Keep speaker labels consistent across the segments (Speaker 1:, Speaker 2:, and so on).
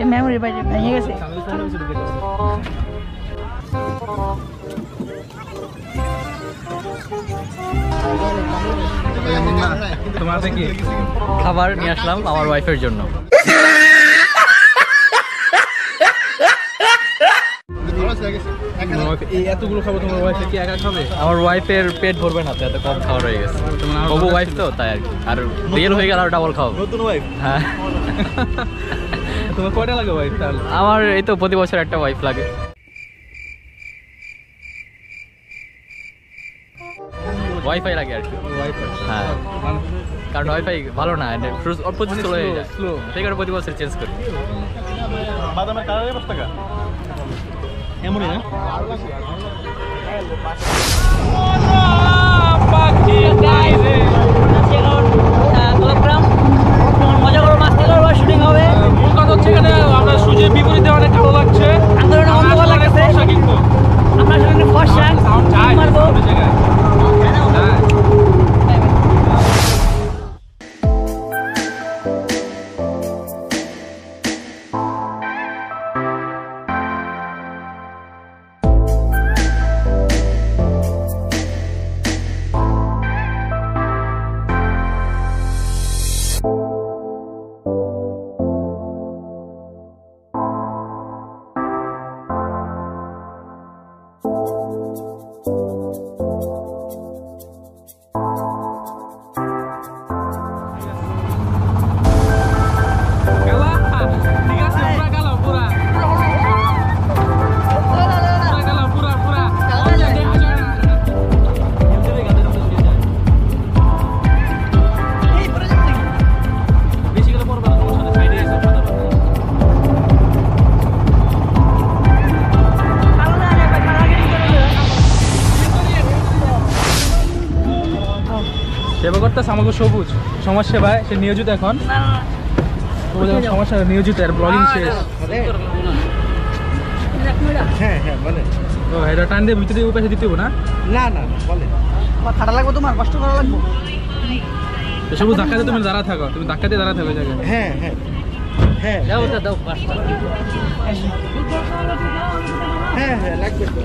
Speaker 1: এই মেমোরি বাইরে ভেঙে গেছে।
Speaker 2: তোমার কি?
Speaker 3: খাবার নিয়ে আসলাম আমার ওয়াইফের জন্য।
Speaker 2: এতগুলো খাব তোমার ওয়াইফে কি একা খাবে?
Speaker 3: আমার ওয়াইফের পেট ভরবে না এত কম খাবার হয়ে গেছে। বাবু ওয়াইফ তো তাই আর কি। আর রিয়েল হয়ে গেল আর ডাবল খাব
Speaker 2: নতুন ওয়াইফ
Speaker 3: হ্যাঁ।
Speaker 2: তোমার কয়টা লাগে ওয়াইফ তাহলে?
Speaker 3: আমার এই তো প্রতি বছর একটা ওয়াইফ লাগে। ওয়াইফাই লাগে আর কি।
Speaker 2: ওয়াইফ
Speaker 3: হ্যাঁ। কারণ ওয়াইফাই ভালো না অল্প স্লো হয়ে যায়।
Speaker 2: স্লো
Speaker 3: সেই কারণে প্রতি বছর চেঞ্জ করি।
Speaker 2: বাদামের কালারে পাঁচ টাকা এমনই না?
Speaker 1: মজা করো মাছ তেল শুটিং হবে
Speaker 2: মূল কথা হচ্ছে এখানে আমরা সূর্যের বিপরীতে অনেক কালো লাগছে
Speaker 1: আন্দোলনে অন্ধকার লাগতেছে
Speaker 2: বর্ষা কিন্তু
Speaker 1: আমরা সেখানে ফর্সা
Speaker 2: সাউন্ড চাই
Speaker 1: মারবো
Speaker 2: সেবা করতেছে আমাকে সবুজ সমাজ সেবায় সে নিয়োজিত এখন। ও সমস্যা নিয়োজিত আর। ব্লগিং শেষ
Speaker 4: হ্যাঁ হ্যাঁ বলে।
Speaker 2: এটা টান দিয়ে ভিতরে উপাসে দিতে না?
Speaker 4: না না বলে।
Speaker 1: খাটা লাগবে তোমার কষ্ট করা লাগবে।
Speaker 2: তো সবুজ ধাক্কা দিয়ে তুমি দাঁড়া থাকো তুমি ধাক্কা দিয়ে দাঁড়া থাকো জায়গায়।
Speaker 4: হ্যাঁ হ্যাঁ। হ্যাঁ
Speaker 3: দাও ওটা দাও
Speaker 4: হ্যাঁ হ্যাঁ লাগবে। তো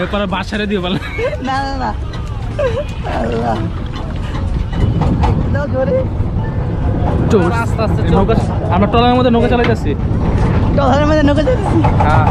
Speaker 2: এরপরে বাসারে দিয়ে দিও বলে।
Speaker 1: না না না। আল্লাহ। দাও জোরে।
Speaker 3: আস্তে আস্তে
Speaker 2: নৌকা আমরা টলার মধ্যে নৌকা চালাইতেছি। টলার
Speaker 1: টলারের মধ্যে নৌকা চালাইতেছি?
Speaker 2: হ্যাঁ।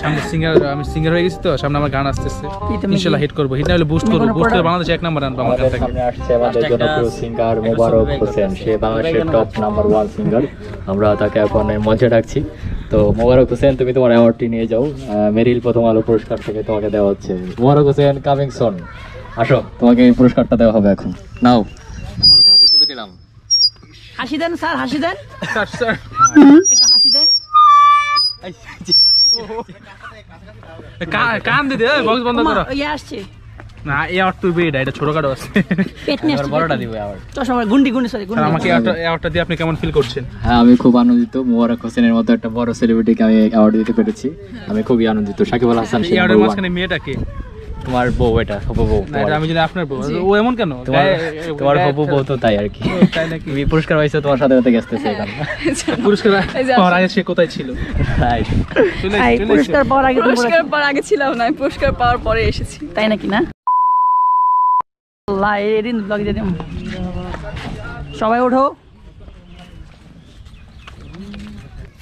Speaker 2: সামনে সিঙ্গার আমি সিঙ্গার হয়ে গেছি তো সামনে আমার গান আসতেছে। ইনশাল্লাহ হিট করব। হিট না হলে বুস্ট করব। বুস্ট করে বাংলাদেশে এক নাম্বার আনব আমার গানটাকে
Speaker 5: সামনে আসছে আমাদের জনপ্রিয় সিঙ্গার মোবারক হোসেন। সে বাংলাদেশের টপ নাম্বার ওয়ান সিঙ্গার আমরা তাকে এখন মঞ্চে ডাকছি। তো মোবারক হোসেন তুমি তোমার অ্যাওয়ার্ডটি নিয়ে যাও। মেরিল প্রথম আলো পুরস্কার থেকে তোমাকে দেওয়া হচ্ছে। মোবারক হোসেন কামিং সন আসো তোমাকে এই পুরস্কারটা দেওয়া হবে এখন। নাও। মোবারকের হাতে তুলে দিলাম।
Speaker 1: হাসি দেন স্যার হাসি দেন।
Speaker 2: Sir sir.
Speaker 1: একটা হাসি দেন।
Speaker 2: কা- দিদি দিতে বক্স বন্ধ করো।
Speaker 1: ইয়ে আসছে।
Speaker 2: না এই আউট তুই এটা ছোট ছোটখাটো আছে।
Speaker 1: পেট নিয়ে আসছে
Speaker 3: বড়টা দিব আবার।
Speaker 1: চশমা গুন্ডি গুন্ডি সরি গুন্ডি।
Speaker 2: আমাকে অ্যাওয়ার্ডটা দিয়ে আপনি কেমন ফিল করছেন?
Speaker 5: হ্যাঁ আমি খুব আনন্দিত। মোবারক হোসেনের মতো একটা বড় সেলিব্রিটিকে আমি অ্যাওয়ার্ড দিতে পেরেছি। আমি খুবই আনন্দিত। সাকিব আল হাসান
Speaker 2: এই মাঝখানে মেয়েটাকে
Speaker 5: তোমার বউ এটা হবু বউ
Speaker 2: আমি জানি আপনার বউ ও এমন কেন?
Speaker 5: তোমার তোমার হবু বউ তো তাই আর কি।
Speaker 2: তাই নাকি?
Speaker 5: পুরস্কার পাইছো তোমার সাথে সাথে গেছতেছে এখানে।
Speaker 2: পুরস্কার পাওয়ার আগে সে কোথায় ছিল?
Speaker 1: পুরস্কার পাওয়ার আগে
Speaker 6: পুরস্কার পাওয়ার আগে ছিলাম না পুরস্কার পাওয়ার পরে এসেছি।
Speaker 1: তাই নাকি না? আল্লাহ এদিন ব্লগ দিয়ে সবাই ওঠো।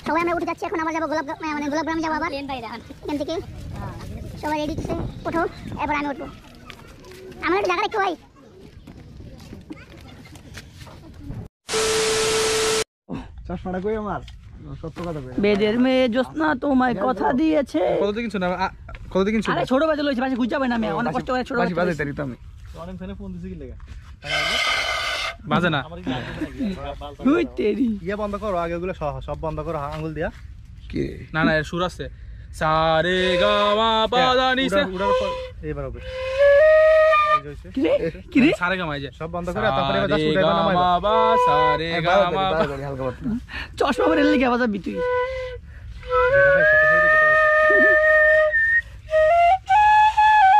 Speaker 7: সবাই আমরা উঠে যাচ্ছি এখন আবার যাব গোলাপ মানে গোলাপ গ্রামে যাব আবার। এখান থেকে। সবাই রেডি আছে ওঠো এবার আমি উঠবো। আমার একটু জায়গা ভাই
Speaker 1: বেদের মেয়ে জ্যোৎস্না তোমায় কথা দিয়েছে।
Speaker 2: কত দিন শুনে কত দিন শুনে?
Speaker 1: আরে ছোট বাজে লইছে গুজাবে না আমি অনেক কষ্ট করে ছোট বাজে
Speaker 2: বাজে তারি তো আমি বাজে না।
Speaker 1: তেরি।
Speaker 4: ইয়ে বন্ধ করো সব বন্ধ করো আঙুল দিয়া।
Speaker 2: না না এর সুর আছে। সারে গা মা পা দা নি সা
Speaker 4: উড়ার পর এবার হবে
Speaker 1: চশমা পরে লেগে বাজাবি তুই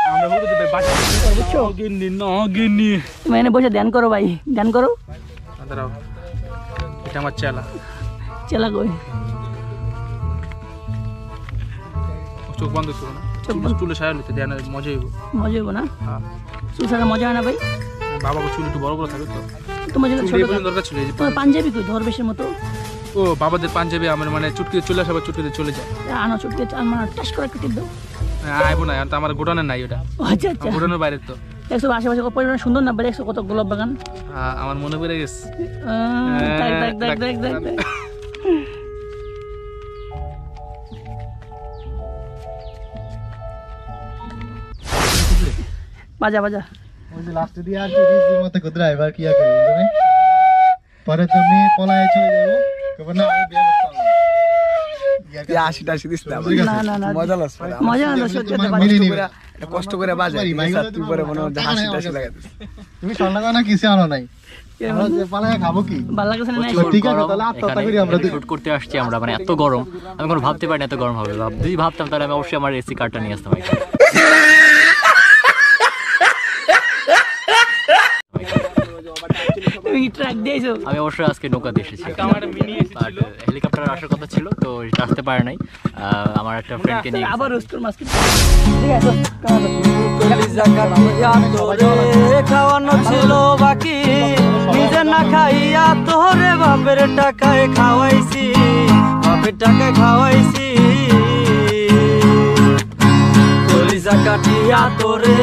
Speaker 2: আমরা হলো তো বাজে বুঝছ গিন্নি ন গিন্নি
Speaker 1: তুমি এনে বসে ধ্যান করো ভাই ধ্যান করো
Speaker 2: এটা আমার চেলা
Speaker 1: চেলা কই
Speaker 2: চোখ বন্ধ করো না। চুলে সারা নিতে দেয় না মজা হইব।
Speaker 1: মজা হইব না?
Speaker 2: হ্যাঁ।
Speaker 1: সুসারে মজা হয় না ভাই?
Speaker 2: বাবা চুল একটু বড় বড় থাকে তো।
Speaker 1: তোমার জন্য ছোট
Speaker 2: দরকার ছিল
Speaker 1: তোমার পাঞ্জাবি। কই ধরবেশের মতো?
Speaker 2: ও বাবাদের পাঞ্জাবি আমার মানে চুটকি চলে আসে আবার চুটকিতে চলে যায়।
Speaker 1: আনো চটকে আমার টাস করে কেটে দাও।
Speaker 2: আইবো না তো আমার গোডানের নাই ওটা।
Speaker 1: আচ্ছা আচ্ছা।
Speaker 2: গোডানের বাইরে তো।
Speaker 1: আশেপাশে পরিমাণ সুন্দর না দেখছ কত গোলাপ বাগান?
Speaker 2: আমার মনে পড়ে গেছে।
Speaker 1: আহ, দেখ দেখ দেখ দেখ। দেখ। বাজা বাজা।
Speaker 8: ওই যে লাস্টে দিয়ে আর কি মতো এবার কি আর করবে তুমি পরে তুমি পলায় চলে যাব। কবে না আমি বিয়ে করতাম না।
Speaker 4: না
Speaker 1: না না না না
Speaker 4: কষ্ট করে তুই পরে মনে হয়
Speaker 8: টাকা
Speaker 4: হাসি টাসি।
Speaker 8: তুমি স্বর্ণ গয়না কিছু আনো নাই? আমরা যে পালায় খাব কি?
Speaker 1: ভালো লাগছে না
Speaker 8: তো ঠিক আছে তাহলে আত্মহত্যা করি আমরা দুই
Speaker 5: শুট করতে আসছি আমরা মানে এত গরম। আমি কোনো ভাবতে পারি না এত গরম হবে। যদি ভাবতাম তাহলে আমি অবশ্যই আমার এসি কার্ডটা নিয়ে আসতাম।
Speaker 1: তুমি ট্র্যাক দিয়েছ
Speaker 5: আমি অবশ্যই আজকে নৌকাতে এসেছি হেলিকপ্টার আসার কথা ছিল তো এটা আসতে পারে নাই আহ, আমার একটা ফ্রেন্ডকে নিয়ে
Speaker 1: আবার। মাছ
Speaker 9: খাওয়ানো ছিল বাকি নিজে না খাইয়া তোরে বাপের টাকায় খাওয়াইছি বাপের টাকায় খাওয়াইছি কলিজা কাটিয়া তোরে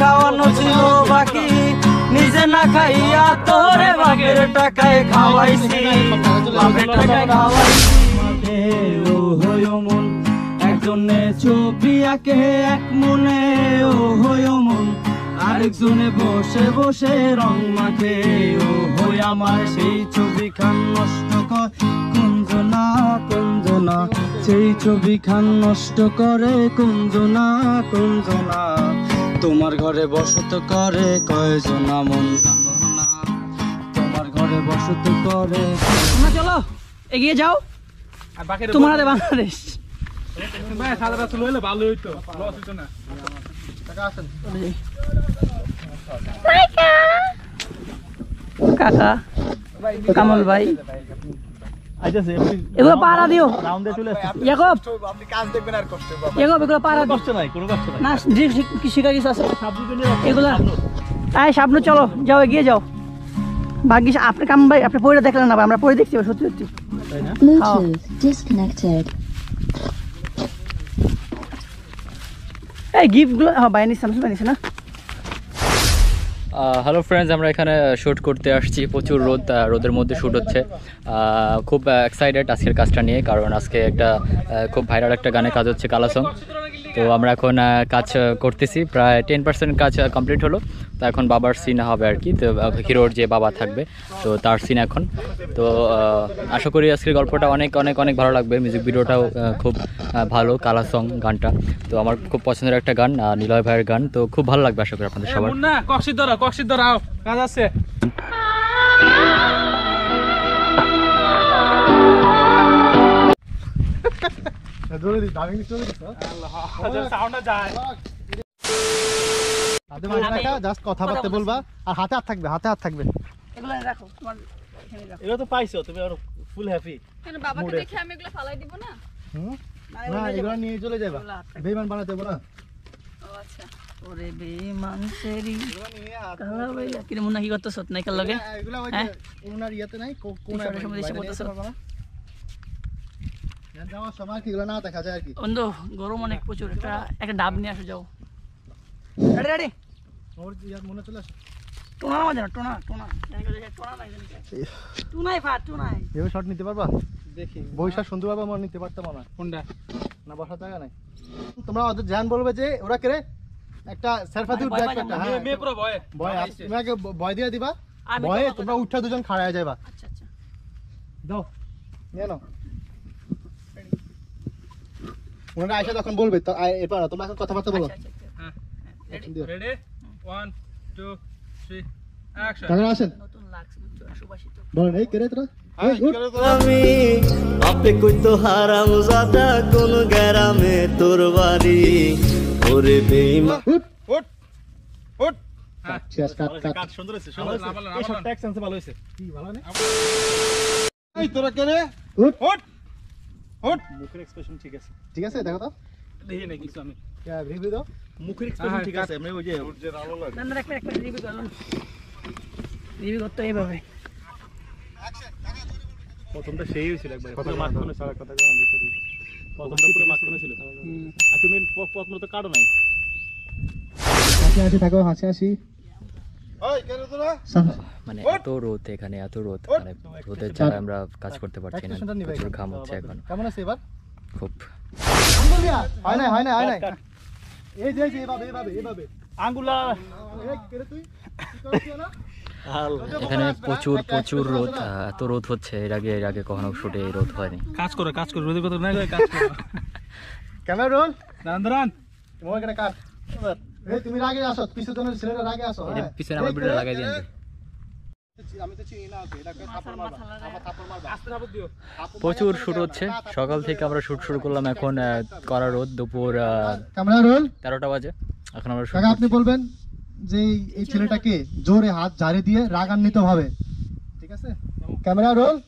Speaker 9: খাওয়ানো ছিল বাকি নিজে না খাইয়া তোরে বাপের টাকায় খাওয়াইছি। বাপের টাকায় খাওয়াইছি। ও হয় মন, একজনে ছবি আঁকে এক মনে ও হয় মন। আরেকজনে বসে বসে রং মাখে, ও হই আমার সেই ছবি খান নষ্ট কর। কুঞ্জনা কুঞ্জনা, সেই ছবি খান নষ্ট করে কুঞ্জনা কুঞ্জনা। তোমার ঘরে বসত করে কয়জনা মন জানো না? তোমার ঘরে বসত করে
Speaker 1: চলো এগিয়ে যাও। তোমার হাতে বাংলাদেশ।
Speaker 2: ভাই সাদা রাসুল হইলে ভালো হইতো। লস হইতো না।
Speaker 1: কাকা। কামল ভাই। এগুলো পাড়া দিও। ইয়াকব।
Speaker 4: আপনি কাজ দেখবেন আর কষ্ট
Speaker 1: ইয়াকব এগুলো পাড়া দিও।
Speaker 2: নাই কোনো কষ্ট নাই।
Speaker 1: না শিখা কিছু আছে? এগুলা আয় সামনে চলো যাও এগিয়ে যাও। ভাগ্যিস আপনি কাম ভাই আপনি পরে দেখলেন না আমরা পরে দেখছি সত্যি সত্যি।
Speaker 7: disconnected.
Speaker 1: এই গিফটগুলো হ্যাঁ বাই নিছি আমি নিছি না।
Speaker 5: হ্যালো ফ্রেন্ডস আমরা এখানে শ্যুট করতে আসছি। প্রচুর রোদ রোদের মধ্যে শ্যুট হচ্ছে। খুব এক্সাইটেড আজকের কাজটা নিয়ে, কারণ আজকে একটা খুব ভাইরাল একটা গানে কাজ হচ্ছে কালাসং তো আমরা এখন কাজ করতেছি। প্রায় টেন পার্সেন্ট কাজ কমপ্লিট হলো। তো এখন বাবার সিন হবে আর কি। তো হিরোর যে বাবা থাকবে তো তার সিন এখন। তো আশা করি আজকের গল্পটা অনেক অনেক অনেক ভালো লাগবে। মিউজিক ভিডিওটাও খুব ভালো কালা সং গানটা। তো আমার খুব পছন্দের একটা গান নিলয় ভাইয়ের গান। তো খুব ভালো লাগবে আশা করি আপনাদের সবার।
Speaker 2: মুন্না কক্সির ধরো কক্সির ধরো কাজ আছে।
Speaker 8: জোরে দিস দামি জোরে দিস হাতে জাস্ট কথাবার্তা বলবা। আর হাতে হাত থাকবে হাতে হাত থাকবে।
Speaker 1: এগুলো রাখো তোমার
Speaker 2: এগুলো তো পাইছো তুমি আর ফুল হ্যাপি
Speaker 6: কেন বাবাকে দেখে আমি এগুলো ফালাই দিব না?
Speaker 8: হুম?
Speaker 1: না,
Speaker 8: না
Speaker 1: এগুলো
Speaker 8: এগুলো নিয়ে চলে যাবা। বেইমান বানাতে না
Speaker 6: ও আচ্ছা।
Speaker 1: ওরে বেমানসেরি কালা বাইলা কিরে মুন্না কি করতেছ নাইকার লগে?
Speaker 8: হ্যাঁ, এগুলো ওই
Speaker 1: হ্যাঁ?
Speaker 8: যে ওনার ইয়েতে নাই কো- কোন
Speaker 1: সময় এসে পড়তেছে।
Speaker 8: যাওয়ার সময় কি না দেখা যায় আর কি?
Speaker 1: বন্ধু গরম অনেক প্রচুর। একটা একটা ডাব নিয়ে আসো যাও। Ready ready?
Speaker 8: ওর ইয়ার মনে চলে আসে?
Speaker 1: টোনা মাঝে না টোনা টোনা। টোনা নাই টুনাই ফা টুনাই।
Speaker 8: এভাবে শট নিতে পারবা?
Speaker 2: দেখি।
Speaker 8: বৈশাখ সুন্দর বাবা আমার নিতে পারতাম না
Speaker 2: কোনটা?
Speaker 8: না বসার জায়গা নাই। তোমরা ওদের জ্ঞান বলবে যে ওরা কেরে একটা একটা হ্যাঁ।
Speaker 2: মেয়ে পুরো ভয়।
Speaker 8: দিয়ে দিবা। ভয়ে তোমরা উঠা দুজন খাড়া হয়ে যাবা।
Speaker 1: আচ্ছা আচ্ছা।
Speaker 8: দাও। নিয়ে নাও। ওনারা আইসা তখন বলবে এরপর তোমরা এখন কথাবার্তা বলো।
Speaker 1: আচ্ছা আচ্ছা
Speaker 8: আসেন
Speaker 1: নতুন লাগছে বুঝছ? সুবাসিত
Speaker 8: বলেন এই কেরে তোরা।
Speaker 9: আমি হারাম জাদা কোন তোর বাড়ি। ওরে বেইমা
Speaker 8: উঠ
Speaker 2: উঠ উঠ তোরা
Speaker 8: উঠ।
Speaker 2: উঠ। উঠ। মুখের এক্সপ্রেশন ঠিক আছে।
Speaker 8: ঠিক আছে দেখো তো।
Speaker 2: দেখি না কিছু আমি।
Speaker 8: রিভিউ দাও।
Speaker 2: মুখের এক্সপ্রেশন ঠিক আছে আমি ওই যে
Speaker 1: না না এক মিনিট এক মিনিট রিভিউ করলাম রিভিউ করতে এইভাবে
Speaker 2: প্রথমটা সেই হয়েছিল একবার। প্রথম মাঝখানে সারা কথা জানা দেখতে দিই প্রথমটা পুরো মাঝখানে ছিল। আর তুমি প্রথম তো কাটো নাই।
Speaker 8: হাসি হাসি থাকো হাসি হাসি।
Speaker 5: মানে এত রোদ এখানে এত রোদ। মানে রোদের ছাড়া আমরা কাজ করতে পারছি না।
Speaker 8: Expression টা নিবে
Speaker 5: প্রচুর ঘাম হচ্ছে এখন।
Speaker 8: কেমন আছে এবার?
Speaker 5: খুব
Speaker 8: হয় না হয় না হয় না এই যে এই যে এভাবে এভাবে এভাবে।
Speaker 2: আঙ্গুলা।
Speaker 8: তুই? কি করছিস না
Speaker 5: এখানে প্রচুর প্রচুর রোদ এত রোদ হচ্ছে এর আগে এর আগে কখনো শুটে রোদ হয়নি।
Speaker 2: কাজ করো কাজ করো রোদের কথা না কাজ করো।
Speaker 8: ক্যামেরা রোল তোমার তুমি রাগে আসো পিছনে তোমার ছেলেরা রাগে আসো হ্যাঁ?
Speaker 5: পিছনে আমার ভিডিও লাগাই দিন প্রচুর
Speaker 8: মারবা,
Speaker 5: শুট হচ্ছে। সকাল থেকে আমরা শুট শুরু করলাম এখন করা রোদ দুপুর
Speaker 8: ক্যামেরা রোল।
Speaker 5: তেরোটা বাজে। এখন আমরা শুট
Speaker 8: আপনি বলবেন যে এই- ছেলেটাকে জোরে হাত ঝাড়ি দিয়ে রাগান্বিত ভাবে ঠিক আছে? Camera roll.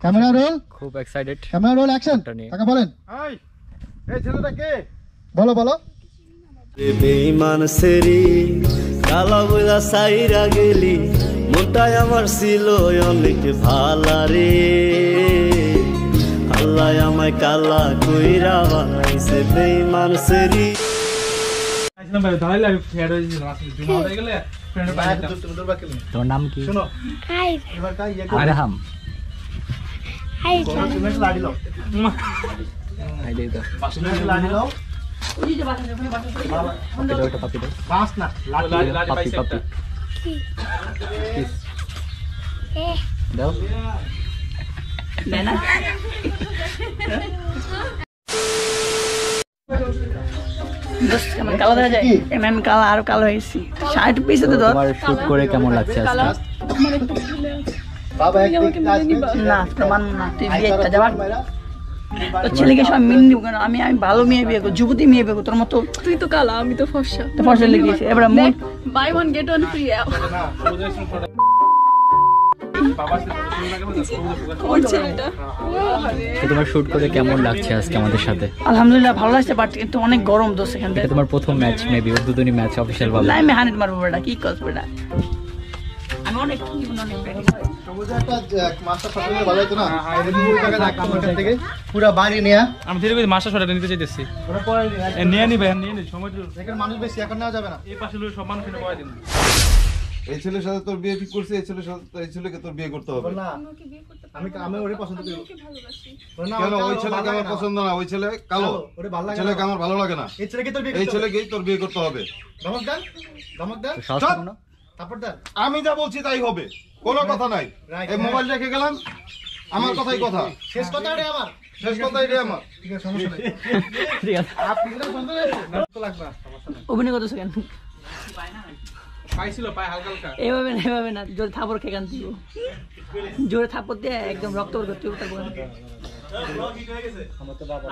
Speaker 8: Camera roll.
Speaker 5: খুব এক্সাইটেড
Speaker 8: ক্যামেরা রোল অ্যাকশন কাকা বলেন।
Speaker 2: এই এই ছেলেটা কে?
Speaker 8: বলো বলো।
Speaker 9: বেইমান সেরি কালা বইলা সাইরা গেলি মনটাই আমার ছিল অনেক ভালা রে। আল্লাহ আমায় কালা কইরা বানাইছে বেইমান সেরি।
Speaker 2: হয়ে হয়ে।
Speaker 5: তোমার নাম কি?
Speaker 8: শোনো
Speaker 7: হাই।
Speaker 8: ইয়ে
Speaker 5: আরহাম
Speaker 7: হাই
Speaker 8: তুমি একটু লাড়ি লাও।
Speaker 5: হাই দে দাও
Speaker 8: তুমি একটু লাড়ি লাও।
Speaker 1: আরও কালো হয়েছি। শার্ট পিছে তো
Speaker 5: শুট করে কেমন লাগছে?
Speaker 1: না না তুই বিয়ে একটা যাবার তোর ছেলেকে সবাই মেনে নিব কেন? আমি আমি ভালো মেয়ে বিয়ে করব যুবতী মেয়ে বিয়ে করব তোর মতো
Speaker 6: তুই তো কালা আমি তো ফর্সা।
Speaker 1: তো লেগেছে এবার মুখ
Speaker 6: buy one get one free
Speaker 5: তোমার শুট করে কেমন লাগছে আজকে আমাদের সাথে?
Speaker 1: আলহামদুলিল্লাহ ভালো লাগছে বাট কিন্তু অনেক গরম দোষ এখান থেকে।
Speaker 5: তোমার প্রথম ম্যাচ মেবি উদ্বোধনী ম্যাচ অফিসিয়াল ভাবে
Speaker 1: আমি হানিট মারবো বেটা কি করব বেটা আমি অনেক অনেক
Speaker 8: পুরো বাড়ি নেয়া
Speaker 2: আমি ধীরে ধীরে মাস্টার নিতে চাইতেছি। নিয়ে নিবে নিয়ে নি সময়
Speaker 8: মানুষ বেশি এখন নেওয়া যাবে না
Speaker 2: এই পাশে সব মানুষ এনে বয় দিন।
Speaker 10: এই ছেলের সাথে তোর বিয়ে ঠিক করছে এই ছেলের সাথে এই ছেলেকে তোর বিয়ে করতে হবে।
Speaker 8: না আমি আমি ওরে পছন্দ করি
Speaker 10: কেন? ওই
Speaker 8: আমার
Speaker 10: ছেলেকে আমার
Speaker 8: লাগে না।
Speaker 10: পছন্দ না ওই ছেলে কালো।
Speaker 8: ওরে ভালো লাগে
Speaker 10: ছেলেকে আমার ভালো লাগে না।
Speaker 8: এই ছেলেকে তোর বিয়ে
Speaker 10: এই
Speaker 8: করতে হবে।
Speaker 10: ছেলেকেই তোর বিয়ে করতে হবে।
Speaker 8: ধমক দেন ধমক দেন। তারপর দেন।
Speaker 10: আমি যা বলছি তাই হবে। কোনো কথা নাই। এই মোবাইল রেখে গেলাম আমার কথাই কথা।
Speaker 8: শেষ কথা রে আমার।
Speaker 10: শেষ কথাই রে আমার।
Speaker 8: ঠিক আছে সমস্যা নেই।
Speaker 5: ঠিক আছে।
Speaker 8: আপনি শুনতে তো লাগবে না সমস্যা নেই।
Speaker 1: অভিনয় করতেছো কেন?
Speaker 2: পাইছিল পায় হালকা হালকা।
Speaker 1: এইভাবে না এইভাবে না জোরে থাপড় খেয়ে কান দিব। জোরে থাপড় দিয়ে একদম রক্ত বের করতে হবে তারপর। ওই
Speaker 8: আমার তো নেই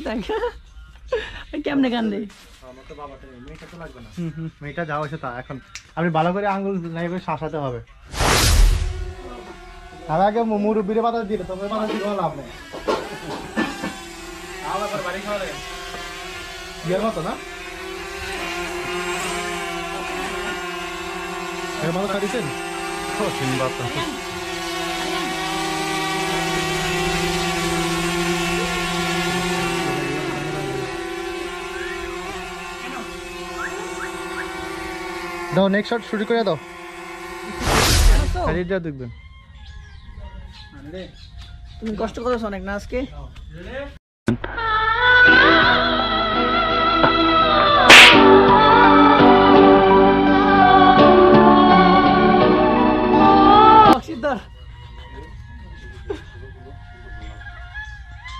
Speaker 8: মেয়েটা তো লাগবে না। মেয়েটা যা হয়েছে তা এখন আপনি ভালো করে আঙ্গুল নাই করে শাসাতে হবে। তার আগে মুরব্বিরে বাধা দিলে বাধা দিয়ে কোনো লাভ নেই। বিয়ের মতো না? এর মতো খাইছেন ও সিনবাদ দাও নেক্সট শট শুরু করে দাও। খালিটা দেখবেন।
Speaker 1: তুমি কষ্ট করেছ অনেক না আজকে? অক্সিদার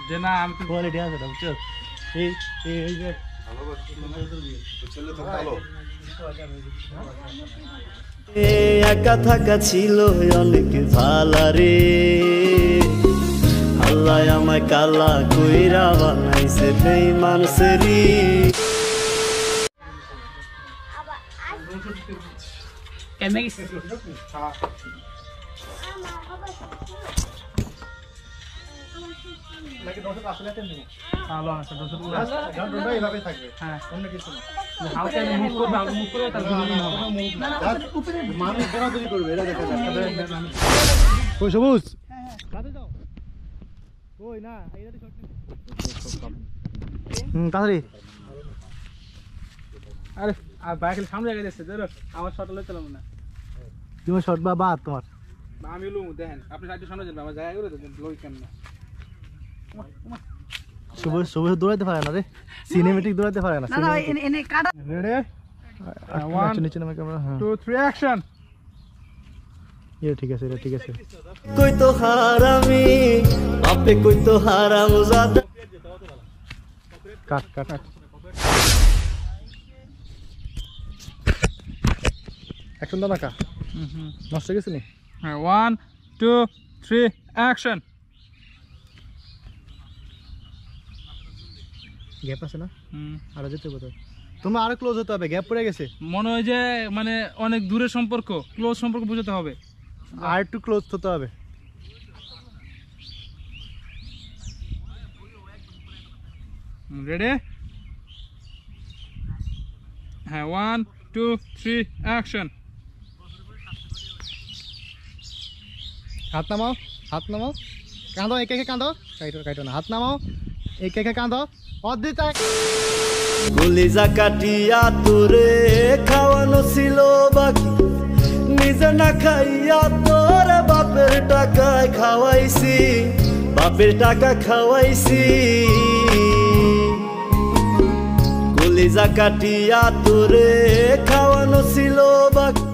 Speaker 2: যে না আমি তো
Speaker 8: কোয়ালিটি আছে না বুঝছ? এই এই এই যে
Speaker 10: ছেলে তো ভালো।
Speaker 7: এ একা থাকা ছিল অনেক ভালা রে। আল্লাহ আমায় কালা কইরা বানাইছে বেঈমান সেরি।
Speaker 1: কেমনে
Speaker 8: নাকি আসলে
Speaker 2: আছে
Speaker 8: এইভাবে থাকবে।
Speaker 2: হ্যাঁ।
Speaker 8: অন্য কিছু না।
Speaker 2: করবে হালকা মুখ করে তারপর
Speaker 8: মানুষ দৌড়াদৌড়ি করবে এটা দেখা যাক কই সবুজ। ওই না হুম তাড়াতাড়ি।
Speaker 2: আরে আর বাইক সামনে জায়গায় যাচ্ছে ধরো আমার শট লইতে না।
Speaker 8: তোমার শর্ট বা বাদ তোমার।
Speaker 2: আমি লুম দেখেন আপনি সাইডে সামনে যাবেন আমার জায়গা করে দেন লই কেন
Speaker 8: সবুজ সবুজ দৌড়াইতে পারে না রে। সিনেমেটিক দৌড়াইতে পারে না
Speaker 1: না এনে এনে কাটা।
Speaker 8: রেডি
Speaker 2: one,
Speaker 8: নিচে নিচে নামে ক্যামেরা হ্যাঁ।
Speaker 2: টু থ্রি অ্যাকশন
Speaker 8: এটা ঠিক আছে এটা ঠিক আছে।
Speaker 7: কই তো হারামি বাপে কই তো হারাম জাদা।
Speaker 8: কাট কাট। অ্যাকশন না কা। নষ্ট হয়ে গেছে নি?
Speaker 2: হ্যাঁ one two three action
Speaker 8: gap আছে না? আরও যেতে হবে তোমার আরও ক্লোজ হতে হবে গ্যাপ পড়ে গেছে?
Speaker 2: মনে হয় যে মানে অনেক দূরের সম্পর্ক ক্লোজ সম্পর্ক বোঝাতে হবে।
Speaker 8: আর একটু ক্লোজ হতে হবে।
Speaker 2: রেডি হ্যাঁ ওয়ান টু থ্রি অ্যাকশন
Speaker 8: হাত নামাও হাত নামাও। কাঁদো একে একে কাঁদো। কাইটো কাইটো না হাত নামাও। একে একে কাঁদো।
Speaker 7: কলিজা কাটিয়া তোরে খাওয়ানো ছিল বাকি। নিজে না খাইয়া তোরে বাপের টাকায় খাওয়াইছি। বাপের টাকা খাওয়াইছি। কলিজা কাটিয়া তোরে খাওয়ানো ছিল বাকি।